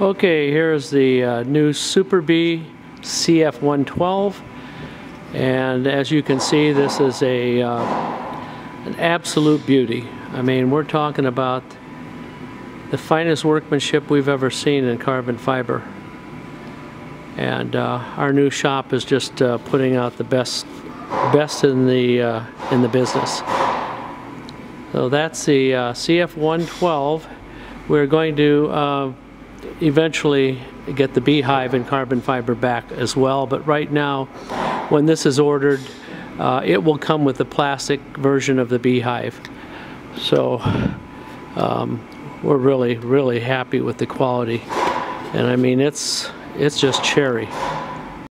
Okay, here's the uh, new Super Bee CF112. And as you can see, this is a, uh, an absolute beauty. I mean, we're talking about the finest workmanship we've ever seen in carbon fiber. And uh, our new shop is just uh, putting out the best, best in the, uh, in the business. So that's the uh, CF112. We're going to eventually get the beehive and carbon fiber back as well, but right now, when this is ordered, uh, it will come with the plastic version of the beehive. So um, we're really, really happy with the quality. And I mean, it's, it's just cherry.